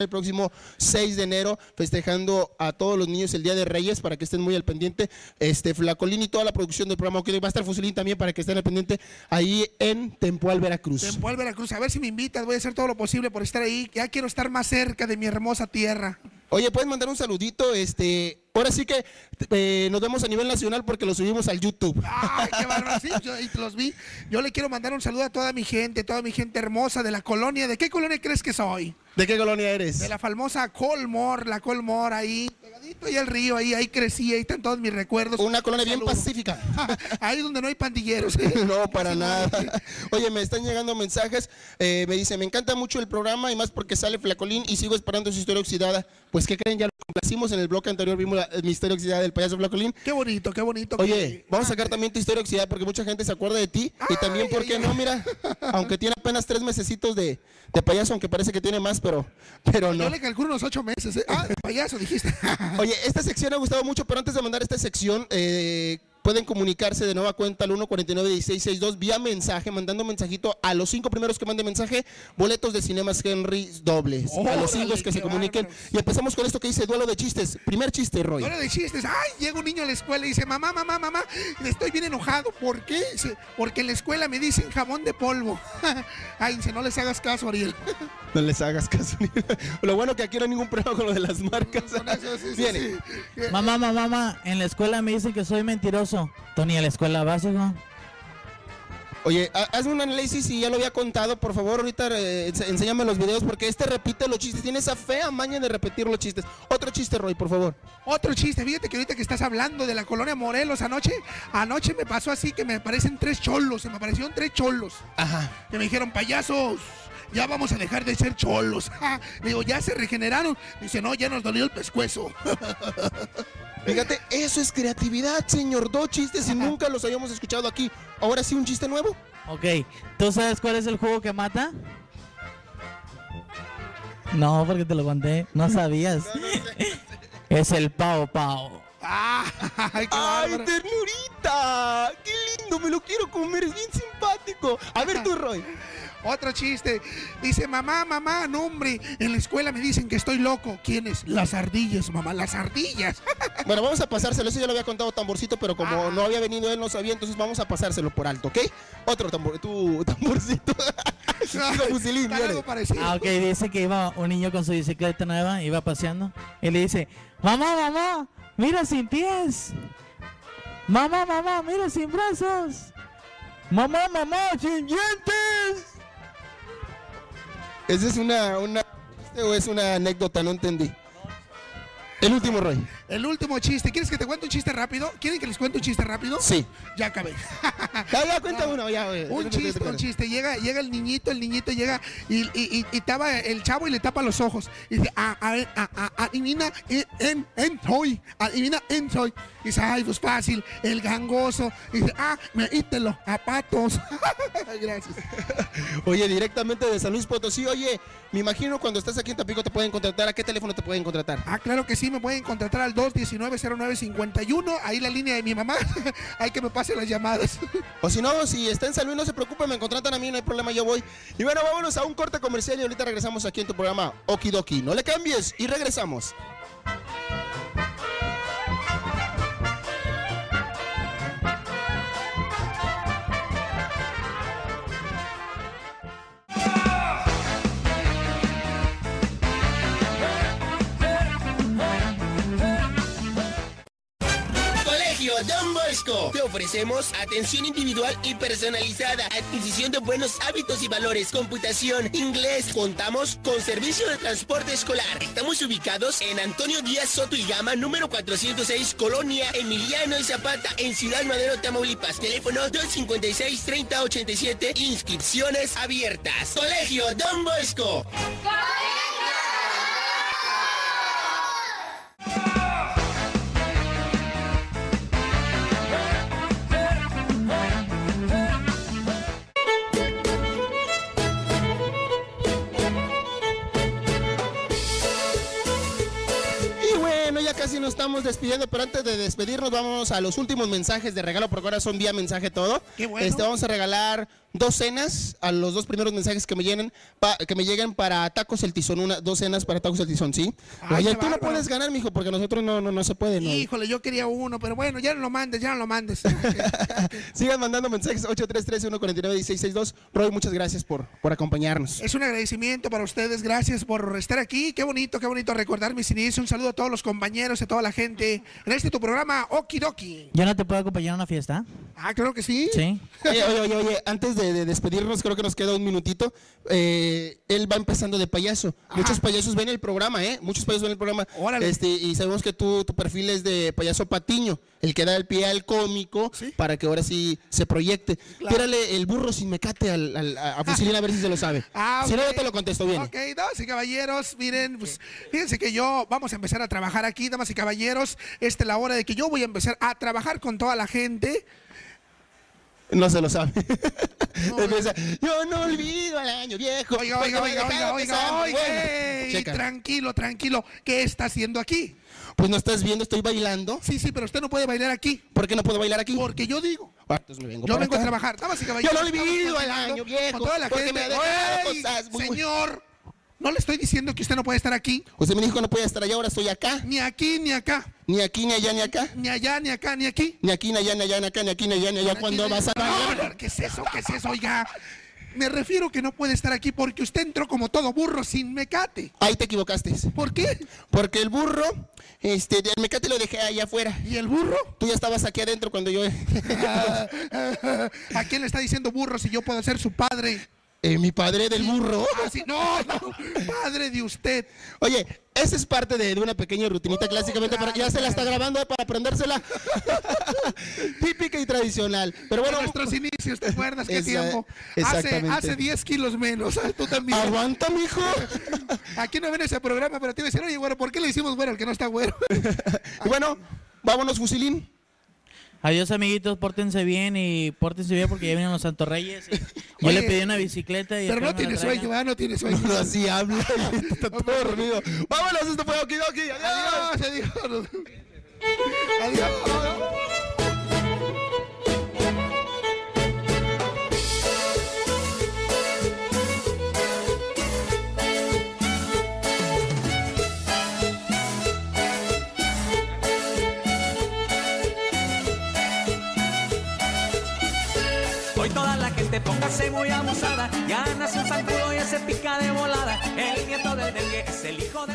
el próximo 6 de enero, festejando a todos los niños el Día de Reyes, para que estén muy al pendiente. Este, Flacolín y toda la producción del programa, que va a estar Fusilín también para que estén al pendiente ahí en Tempoal, Veracruz. Tempoal, Veracruz. A ver si me invitas, voy a hacer todo lo posible por estar ahí. Ya quiero estar más cerca de mi hermosa tierra. Oye, puedes mandar un saludito, este, ahora sí que eh, nos vemos a nivel nacional porque lo subimos al YouTube. Ay, qué bárbaro, sí, yo ahí te los vi. Yo le quiero mandar un saludo a toda mi gente, toda mi gente hermosa de la colonia. ¿De qué colonia crees que soy? ¿De qué colonia eres? De la famosa Colmor, la Colmor ahí, pegadito ahí al río, ahí, ahí crecí, ahí están todos mis recuerdos. Una colonia bien pacífica. ahí donde no hay pandilleros. ¿eh? No, para nada. Oye, me están llegando mensajes. eh, me dice, me encanta mucho el programa y más porque sale Flacolín y sigo esperando su historia oxidada. Pues, ¿qué creen? Ya complacimos en el bloque anterior, vimos la, mi historia oxidada del payaso Flacolín. Qué bonito, qué bonito. Oye, que- vamos a sacar también tu historia oxidada porque mucha gente se acuerda de ti. Y también, ¿por qué ay. no? Mira, aunque tiene apenas tres mesecitos de, de payaso, aunque parece que tiene más, pero, pero no. Yo le calculo unos ocho meses. ¿eh? Ah, payaso, dijiste. Oye, esta sección ha gustado mucho, pero antes de mandar esta sección, eh, pueden comunicarse de nueva cuenta al 149-1662 vía mensaje, mandando mensajito a los cinco primeros que manden mensaje, boletos de Cinemas Henry dobles. a los cinco que se comuniquen. bárbaros. Y empezamos con esto que dice duelo de chistes. Primer chiste, Roy. Hora de chistes. Ay, llega un niño a la escuela y dice, mamá, mamá, mamá, estoy bien enojado. ¿Por qué? Dice, porque en la escuela me dicen jamón de polvo. Ay, dice, no les hagas caso, Ariel. No les hagas caso. Lo bueno que aquí no hay ningún problema con lo de las marcas. Eso, sí, sí, Viene. sí. Mamá, mamá, mamá, en la escuela me dicen que soy mentiroso. Tony, ¿a la escuela vas, hijo? Oye, ha- hazme un análisis y ya lo había contado, por favor, ahorita eh, enséñame los videos porque este repite los chistes, tiene esa fea maña de repetir los chistes. Otro chiste, Roy, por favor. Otro chiste, fíjate que ahorita que estás hablando de la colonia Morelos anoche, anoche me pasó así que me aparecen tres cholos, se me aparecieron tres cholos. Ajá. que me dijeron, payasos, ya vamos a dejar de ser cholos. Le digo, ya se regeneraron. Dice, no, ya nos dolió el pescuezo. Fíjate, eso es creatividad, señor. Dos chistes y nunca los habíamos escuchado aquí. Ahora sí, un chiste nuevo. Ok, ¿tú sabes cuál es el jugo que mata? No, porque te lo conté. No sabías. Es el pao pao. ¡Ay, qué ¡Ay, ternurita! ¡Qué lindo! Me lo quiero comer, es bien simpático. A ver tú, Roy. Otro chiste. Dice, mamá, mamá, no, hombre, en la escuela me dicen que estoy loco. ¿Quiénes? Las ardillas, mamá, las ardillas. Bueno, vamos a pasárselo. Eso ya lo había contado Tamborcito, pero como Ah. no había venido él, no sabía, entonces vamos a pasárselo por alto, ¿ok? Otro tambor, tu tamborcito. Fusilín, algo parecido. Ah, ok, dice que iba un niño con su bicicleta nueva, iba paseando, y le dice, mamá, mamá, mira sin pies. Mamá, mamá, mira sin brazos. Mamá, mamá, sin dientes. ¿Esa es una, una o es una anécdota? No entendí. El último, Roy. El último chiste. ¿Quieres que te cuente un chiste rápido? ¿Quieren que les cuente un chiste rápido? Sí. Ya acabé. Ya, ya, cuenta uno, ya. güey. Un chiste, un chiste. Llega, llega el niñito, el niñito llega y, y, y, y tapa el chavo y le tapa los ojos. Y dice, "Ah, a, a, a, adivina en, en, soy. Adivina en soy. Y dice, ay, pues fácil. El gangoso. Y dice, ah, me hice los zapatos. Gracias. Oye, directamente de San Luis Potosí. Oye, me imagino cuando estás aquí en Tampico te pueden contratar. ¿A qué teléfono te pueden contratar? Ah, claro que sí, me pueden contratar al 219-0951. Ahí la línea de mi mamá. Hay que me pase las llamadas. O si no, si está en San no se preocupe, me contratan a mí, no hay problema, yo voy. Y bueno, vámonos a un corte comercial y ahorita regresamos aquí en tu programa Okidoki. No le cambies y regresamos. Don Bosco. Te ofrecemos atención individual y personalizada, adquisición de buenos hábitos y valores, computación, inglés. Contamos con servicio de transporte escolar. Estamos ubicados en Antonio Díaz Soto y Gama, número 406, Colonia Emiliano y Zapata, en Ciudad Madero, Tamaulipas. Teléfono 256-3087. Inscripciones abiertas. Colegio Don Bosco. Ya casi nos estamos despidiendo, pero antes de despedirnos vamos a los últimos mensajes de regalo, porque ahora son vía mensaje todo. Qué bueno. Este, vamos a regalar dos cenas a los dos primeros mensajes que me lleguen, pa- que me lleguen para Tacos El Tizón, una, dos cenas para Tacos El Tizón, ¿sí? Ay, Oye, tú no bárbaro. puedes ganar, mijo, porque nosotros no, no, no se puede, ¿no? Híjole, yo quería uno, pero bueno, ya no lo mandes, ya no lo mandes. Sigan mandando mensajes 8313-149-1662. Roy, muchas gracias por, por acompañarnos. Es un agradecimiento para ustedes, gracias por estar aquí. Qué bonito, qué bonito recordar mis inicios. Un saludo a todos los compañeros, a toda la gente en este tu programa Okidoki. ¿Yo no te puedo acompañar a una fiesta? Ah, creo que sí. Sí. Oye, oye, oye, oye, antes de, de despedirnos, creo que nos queda un minutito. Eh, él va empezando de payaso. Muchos payasos ven el programa, ¿eh? Muchos payasos ven el programa. Órale. Este, y sabemos que tú, tu perfil es de payaso patiño, el que da el pie al cómico Sí. para que ahora sí se proyecte. Claro. Tírale el burro sin mecate al, al- a, a Fusilín a ver si se lo sabe. Ah, Si no, yo te lo contesto bien. Ok, damas y caballeros, miren, pues, fíjense que yo vamos a empezar a trabajar aquí, damas y caballeros. Esta es la hora de que yo voy a empezar a trabajar con toda la gente. No se lo sabe. No, Empieza, yo no olvido al año viejo. Oiga, oiga, oiga, oiga, oiga, pensando". oiga. Tranquilo, tranquilo. ¿Qué está haciendo aquí? Pues no estás viendo, estoy bailando. Sí, sí, pero usted no puede bailar aquí. ¿Por qué no puedo bailar aquí? Porque yo digo. Ah, entonces me vengo Yo vengo a trabajar. Damas y Yo caballeros. no estamos olvido continuando año viejo, Con toda la gente. me ha dejado ¡Ey, cosas muy señor, no le estoy diciendo que usted no puede estar aquí. Usted me dijo que no podía estar allá, ahora estoy acá. Ni aquí, ni acá. Ni aquí, ni allá, ni acá. Ni allá, ni acá, ni aquí. Ni aquí, ni allá, ni allá, ni acá, ni aquí, ni allá, ni allá. ¿Cuándo vas a no, ¿Qué es eso? ¿Qué es eso? Oiga. Me refiero que no puede estar aquí porque usted entró como todo burro sin mecate. Ahí te equivocaste. ¿Por qué? Porque el burro, este, el mecate lo dejé allá afuera. ¿Y el burro? Tú ya estabas aquí adentro cuando yo... ¿A quién le está diciendo burro si yo puedo ser su padre? Eh, mi padre del burro. Ah, sí, no, no, padre de usted. Oye, esa es parte de, de una pequeña rutinita clásicamente para que ya se la está grabando eh, para aprendérsela. Típica y tradicional. Pero En bueno, nuestros inicios, ¿te acuerdas qué tiempo? Hace, exactamente. hace 10 kilos menos. Tú también. aguanta, mijo. Aquí no ven ese programa, pero te iba a decir, oye, güero, ¿por qué le hicimos güero al que no está güero? Y bueno, vámonos, fusilín. Adiós, amiguitos. Pórtense bien y pórtense bien porque ya vienen los Santos Reyes. y yo Oye, le pedí una bicicleta y Pero no tiene sueño. No tiene sueño. No, así habla. Está todo dormido. Vámonos, esto fue Okidoki. Adiós. Adiós, adiós. Adiós. Gente póngase muy abusada. Ya nace un zancudo y se pica de volada. El nieto del dengue es el hijo.